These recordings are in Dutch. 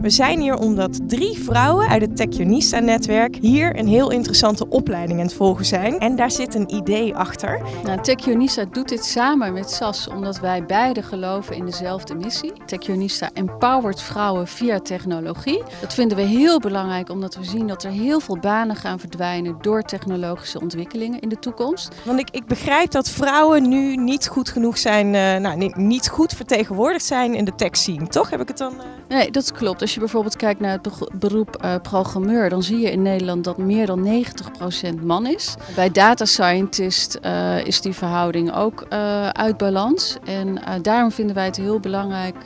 We zijn hier omdat drie vrouwen uit het Techionista-netwerk hier een heel interessante opleiding aan het volgen zijn. En daar zit een idee achter. Nou, Techionista doet dit samen met SAS omdat wij beide geloven in dezelfde missie. Techionista empowert vrouwen via technologie. Dat vinden we heel belangrijk omdat we zien dat er heel veel banen gaan verdwijnen door technologische ontwikkelingen in de toekomst. Want ik, ik begrijp dat vrouwen nu niet goed genoeg zijn, uh, nou, niet, goed vertegenwoordigd zijn in de tech scene, toch? Heb ik het dan? Uh... Nee, dat klopt. Als je bijvoorbeeld kijkt naar het beroep uh, programmeur, dan zie je in Nederland dat meer dan 90% man is. Bij data scientist uh, is die verhouding ook uh, uit balans. En daarom vinden wij het heel belangrijk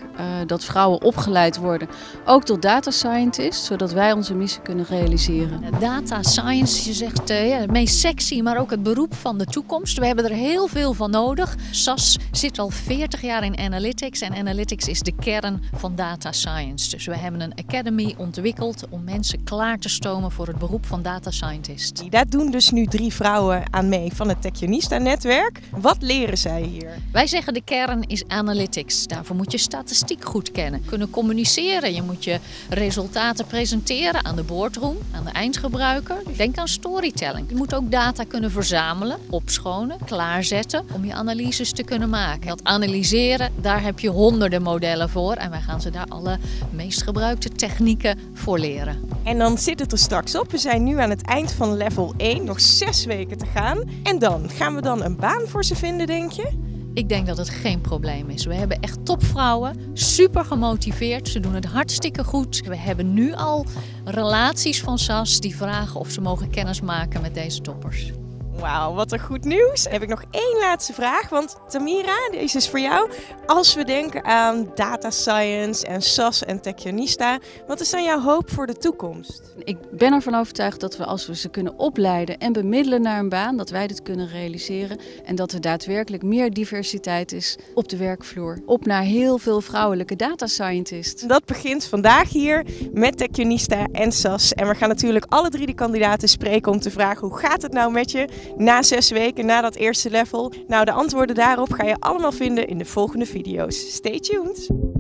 dat vrouwen opgeleid worden, ook tot data scientist, zodat wij onze missie kunnen realiseren. Data science, je zegt ja, meest sexy, maar ook het beroep van de toekomst. We hebben er heel veel van nodig. SAS zit al 40 jaar in analytics en analytics is de kern van data science. Dus we hebben een academy ontwikkeld om mensen klaar te stomen voor het beroep van data scientist. Daar doen dus nu drie vrouwen aan mee van het Techionista-netwerk. Wat leren zij hier? Wij zeggen de kern is analytics. Daarvoor moet je statistiek goed kennen. Kunnen communiceren. Je moet je resultaten presenteren aan de boardroom, aan de eindgebruiker. Denk aan storytelling. Je moet ook data kunnen verzamelen, opschonen, klaarzetten om je analyses te kunnen maken. Dat analyseren, daar heb je honderden modellen voor en wij gaan ze daar alle meest gebruikte technieken voor leren. En dan zit het er straks op. We zijn nu aan het eind van level 1, nog zes weken te gaan. En dan gaan we dan een baan voor ze vinden, denk je? Ik denk dat het geen probleem is. We hebben echt topvrouwen, super gemotiveerd. Ze doen het hartstikke goed. We hebben nu al relaties van SAS die vragen of ze mogen kennis maken met deze toppers. Wauw, wat een goed nieuws. Heb ik nog één laatste vraag. Want Tamira, deze is voor jou. Als we denken aan data science en SAS en Techionista, wat is dan jouw hoop voor de toekomst? Ik ben ervan overtuigd dat we als we ze kunnen opleiden en bemiddelen naar een baan, dat wij dit kunnen realiseren. En dat er daadwerkelijk meer diversiteit is op de werkvloer. Op naar heel veel vrouwelijke data scientists. Dat begint vandaag hier met Techionista en SAS. En we gaan natuurlijk alle drie de kandidaten spreken om te vragen hoe gaat het nou met je? Na zes weken, na dat eerste level? Nou, de antwoorden daarop ga je allemaal vinden in de volgende video's. Stay tuned!